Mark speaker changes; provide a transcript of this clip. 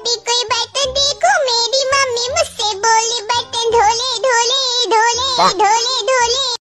Speaker 1: कभी कोई बर्तन देखो मेरी मम्मी मुझसे बोली बर्तन धोले धोले धोले धोले